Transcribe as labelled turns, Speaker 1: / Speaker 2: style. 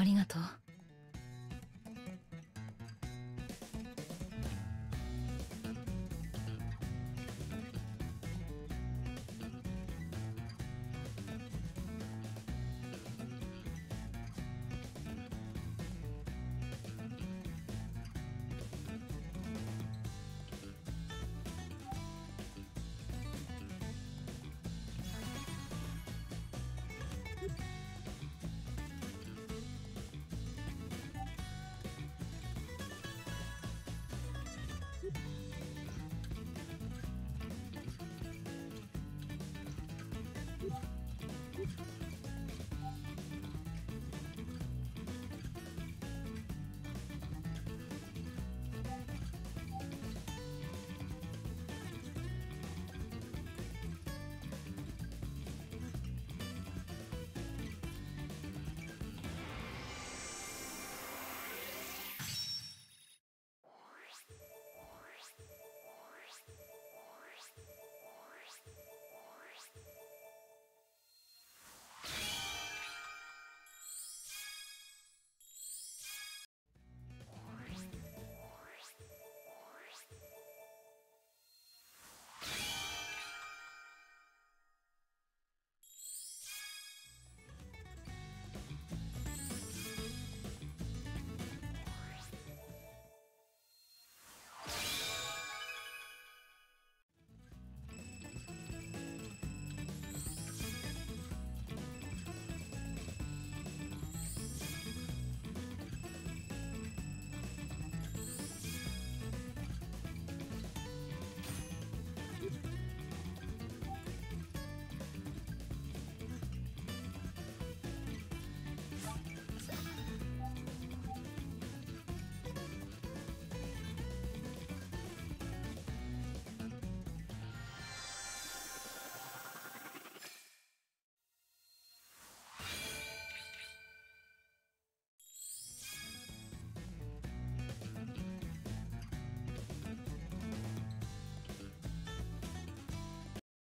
Speaker 1: ありがとう。